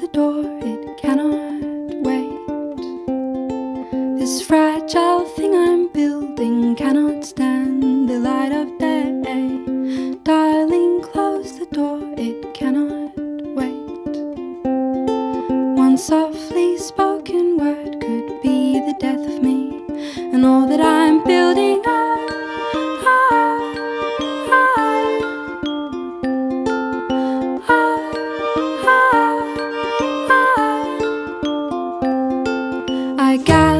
the door, it cannot wait. This fragile thing I'm building cannot stand the light of day. Darling, close the door, it cannot wait. One softly spoken word could be the death of me, and all that I. I little